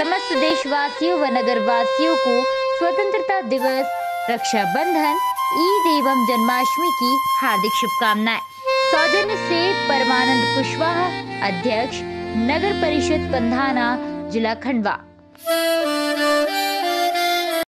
समस्त देशवासियों व नगरवासियों को स्वतंत्रता दिवस, रक्षाबंधन, ईद एवं जन्माष्टमी की हार्दिक शुभकामनाएँ। सौजन्य से परमानंद कुशवाहा, अध्यक्ष, नगर परिषद पंधाना, जिला खंडवा।